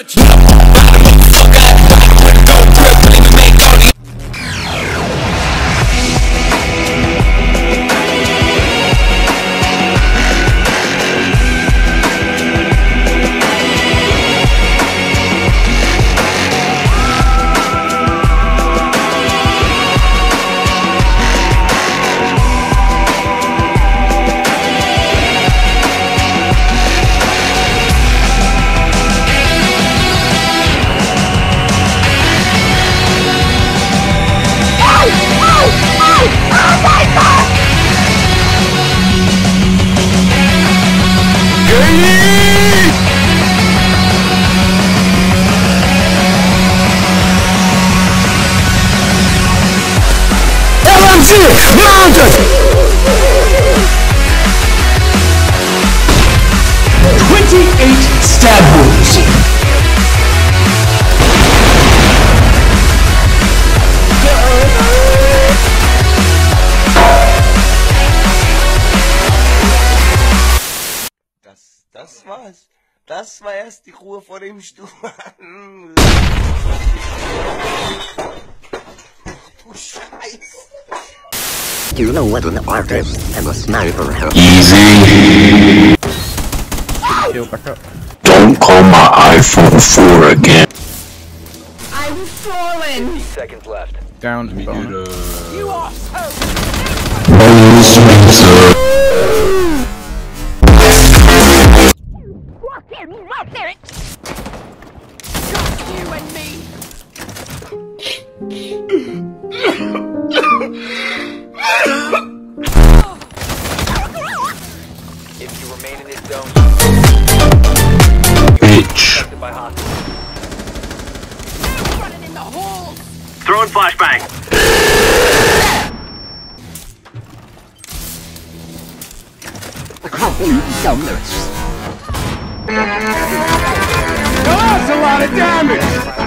what you Das, war's. Das war erst die Ruhe vor dem Sturm. du Scheiße. Do you know what an artist and a sniper have? Back up. Don't call my iPhone 4 again. I'm fallen! Seconds left. Down to bone. Fucking Just you and me! If you remain in this zone, Bitch. affected by hostiles. Running in the halls! Throwing flashbang. That's a lot of damage.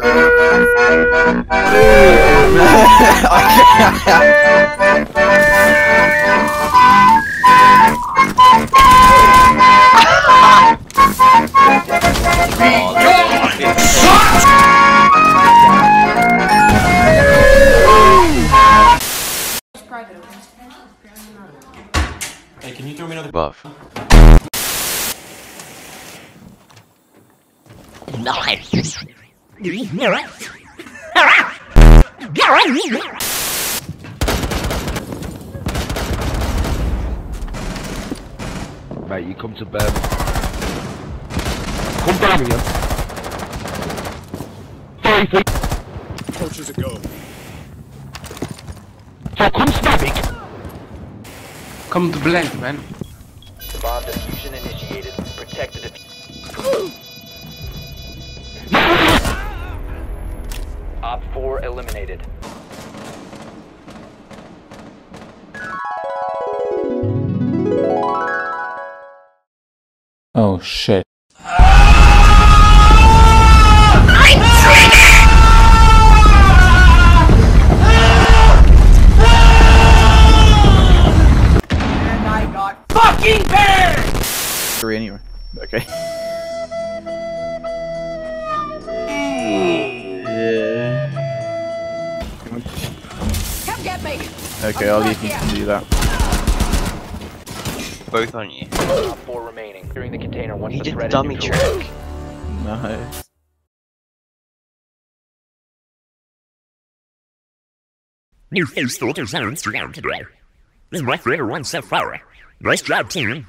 Hey, can you throw me another buff? Mate, you come to bed. Come down here. Five feet. Coaches a go. So come static. Come to blend, man. The bomb diffusion initiated. Protect the def- Op 4 eliminated. Oh shit. Three anyway. Okay. Okay, I'll leave you to do that. Both on you. Op 4 remaining. During the container once He the did the dummy trick. Nice. New face filter sounds throughout today. This is my favorite one so far. Nice job, team.